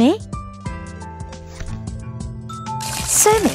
美，虽美，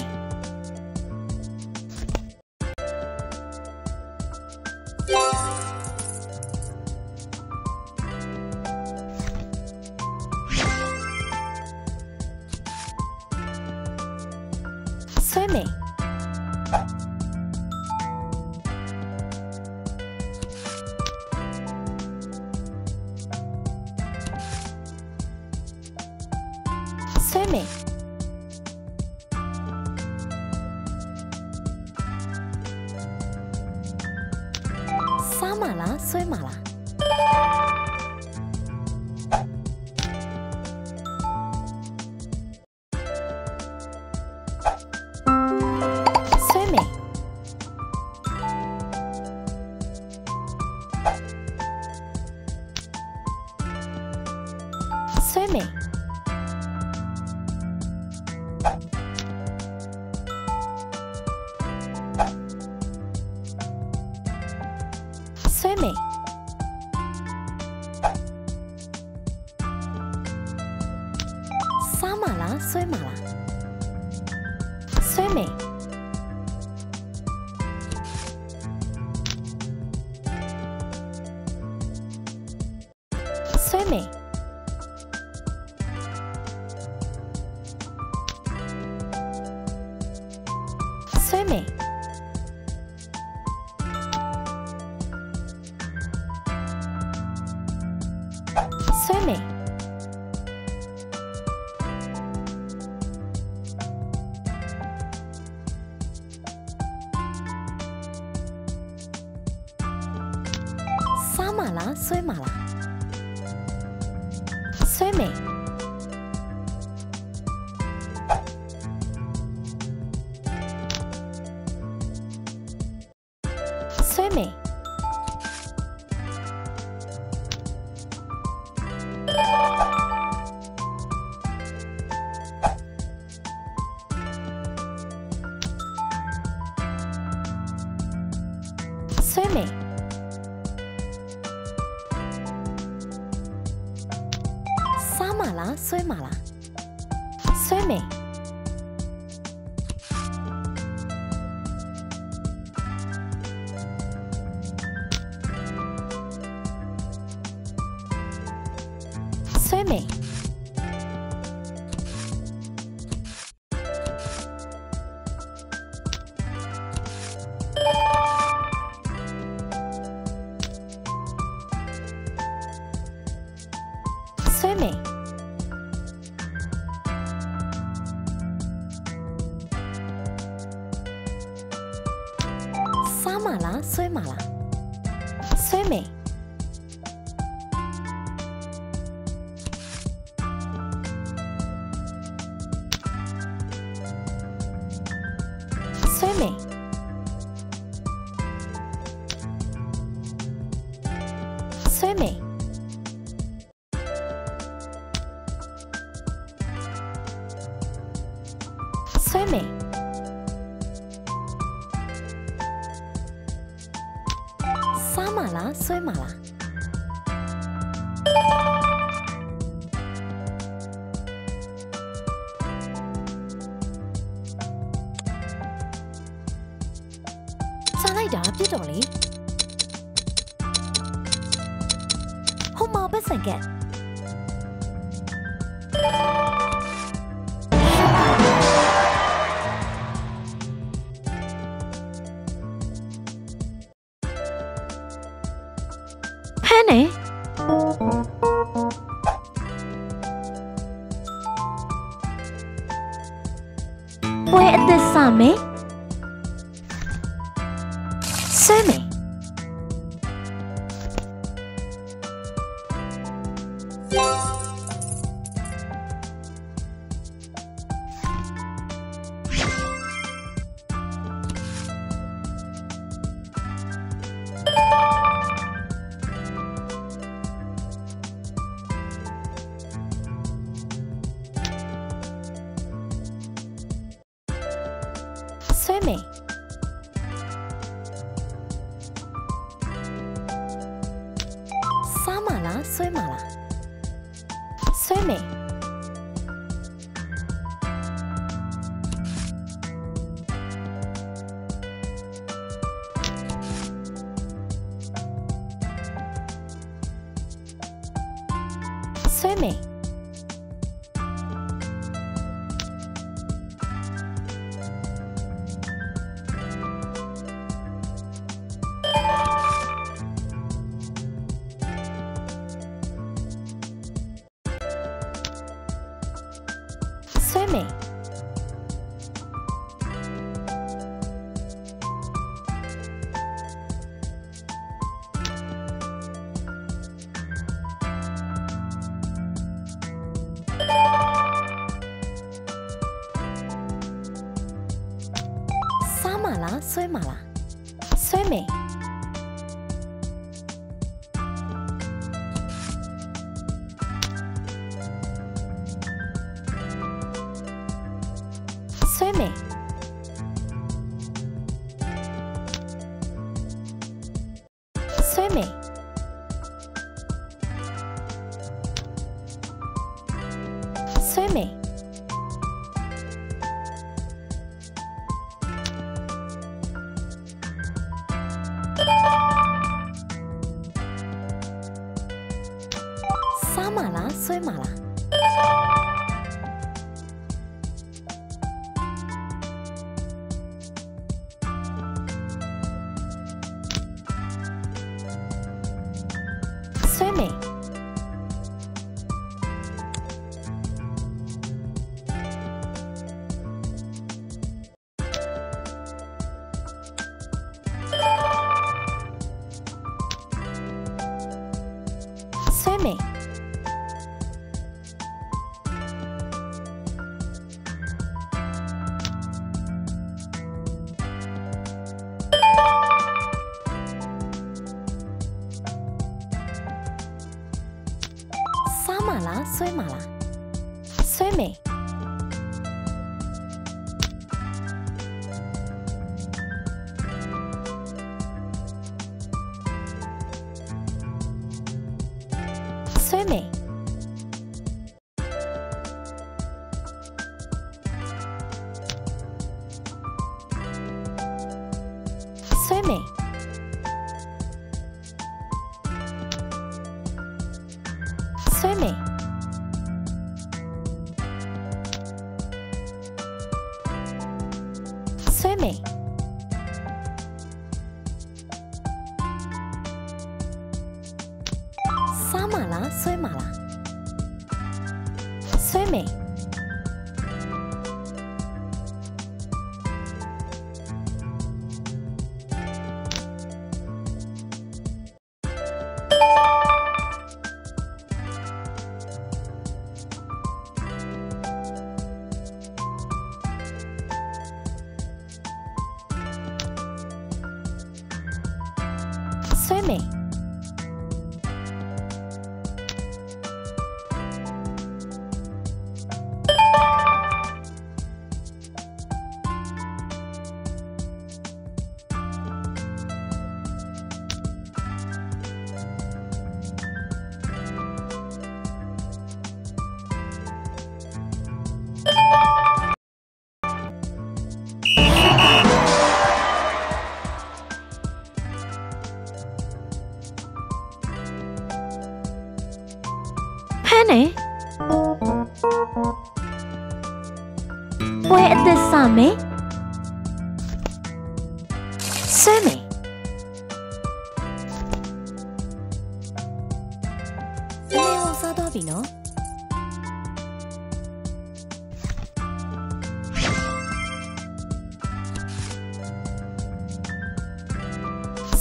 虽美，虽美。 马拉，虽马拉，虽美，虽 沙马拉，虽马拉，再嚟打啲道理，好嘛不成嘅。 အသက်ဆမယ် Emei. လားဆွဲမှာလားဆွဲမယ် 衰马拉，衰美，沙马拉衰马拉，衰美，拉马拉衰马拉，衰美，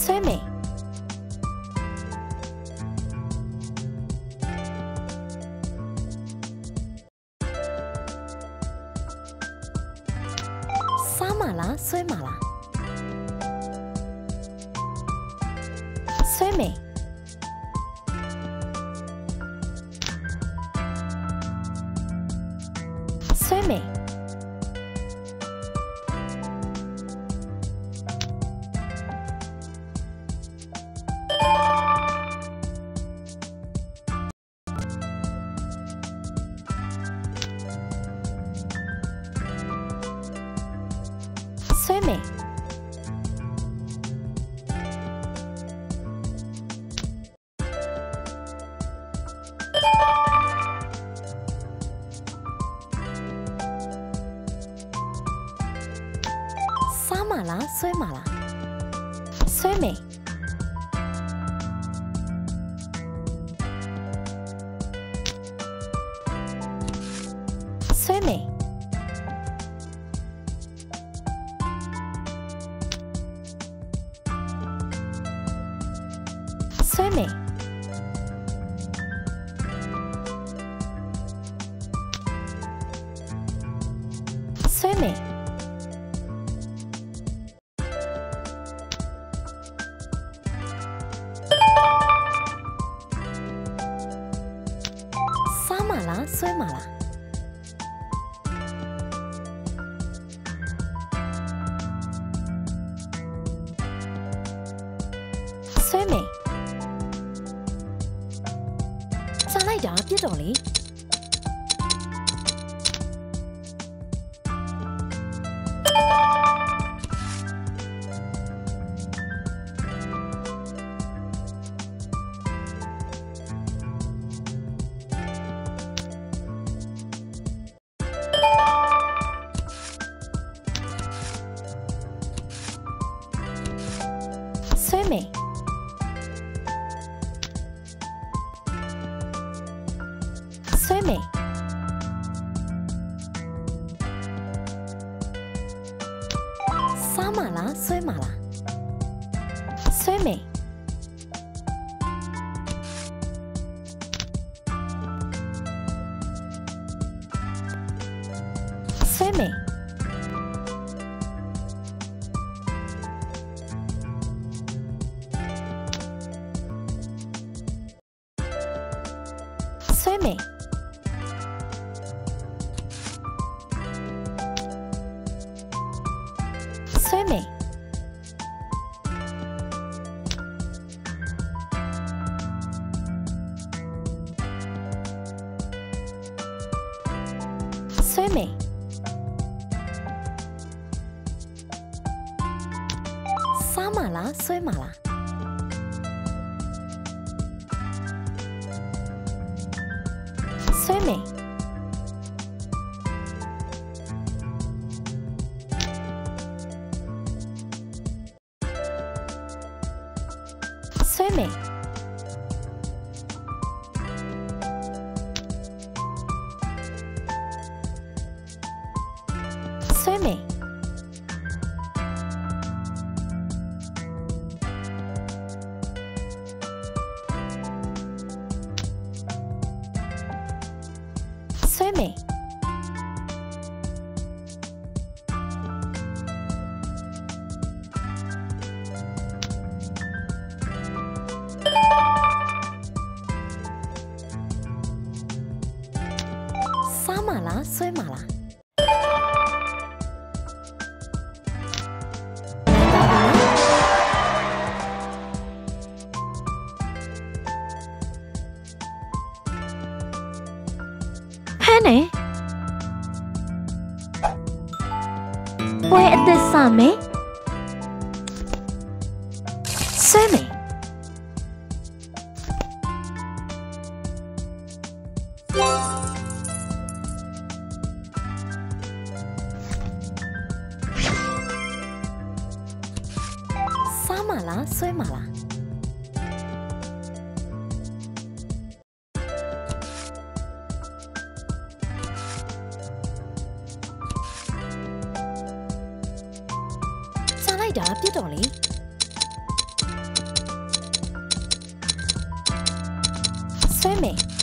Sammy. FM。Café. me. swimming. Swimming. Samala, swimala. soulmate. န်းတယ်ပွဲအသက်စမယ် Ultraman.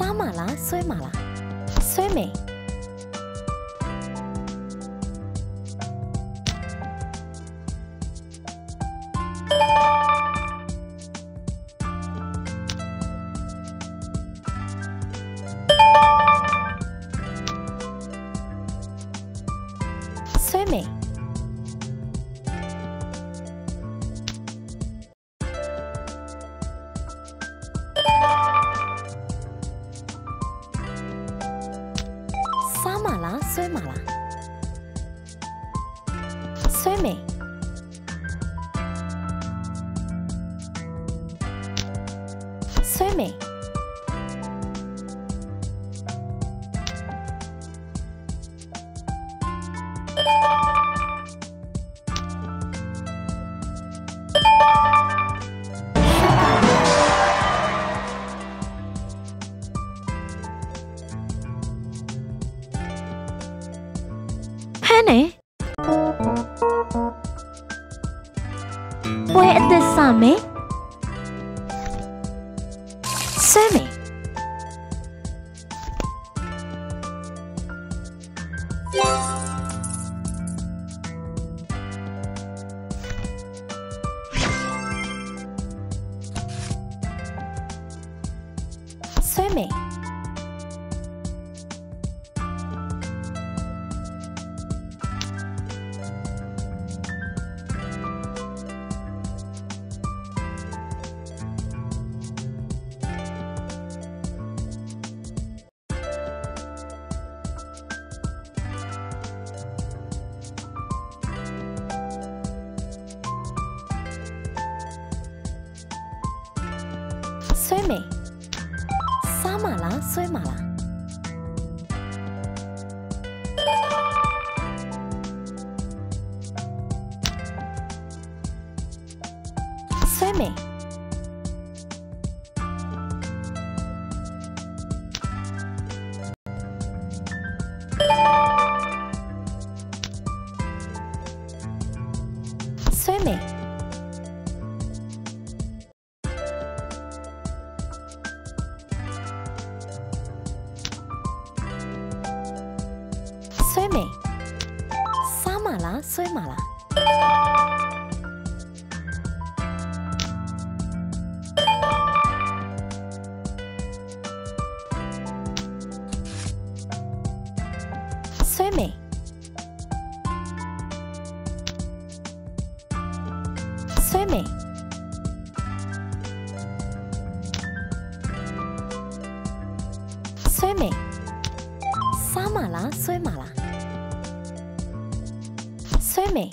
拉马拉虽马拉虽美。Febem. Soy Mei. ဆွဲမယ်ဆွဲမယ်စားမလားဆွဲမလားဆွဲမယ်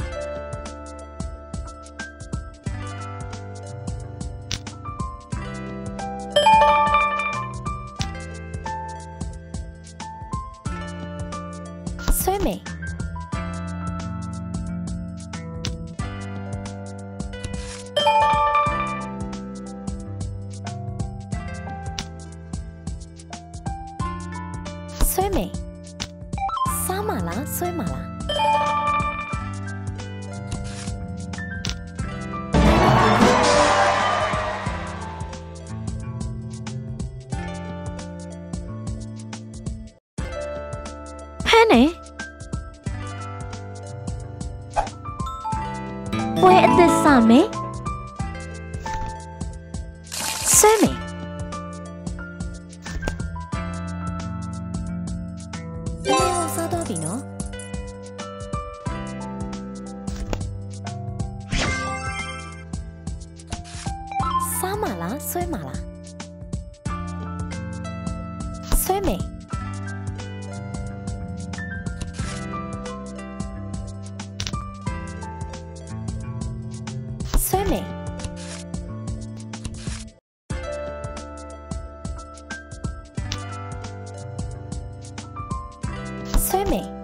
learning. Swimming.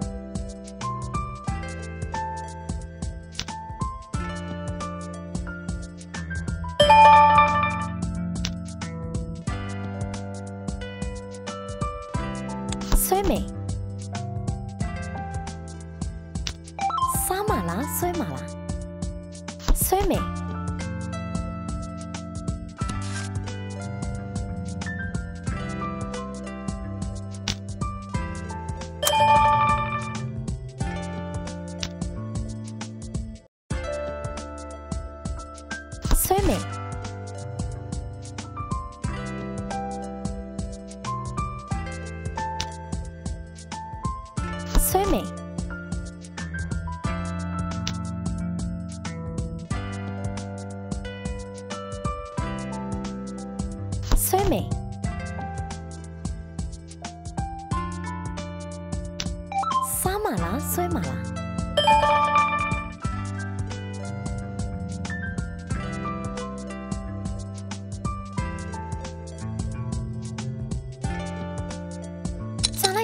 swimming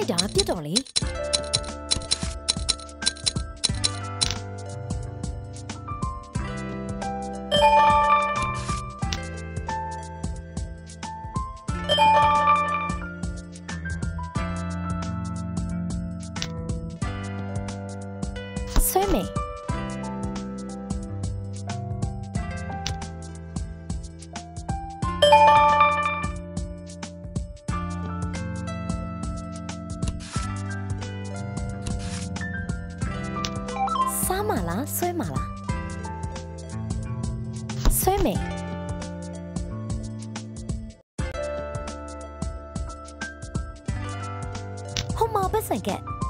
လိုက်တာပြစ်တော်လေ 好冇不实嘅。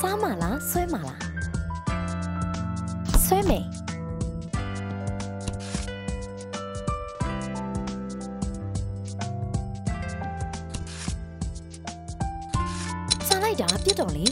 စားမလားဆွဲမလားဆွဲမယ်စားလိုက်တာပြစ်တော်လေ